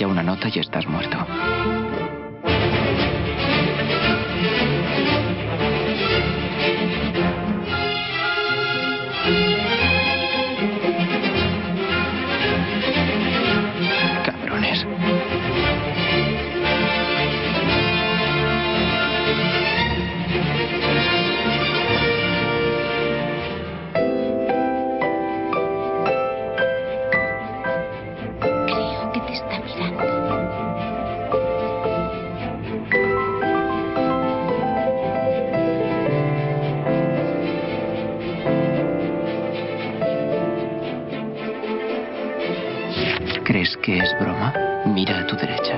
estrella una nota y estás muerto. ¿Crees que es broma? Mira a tu derecha.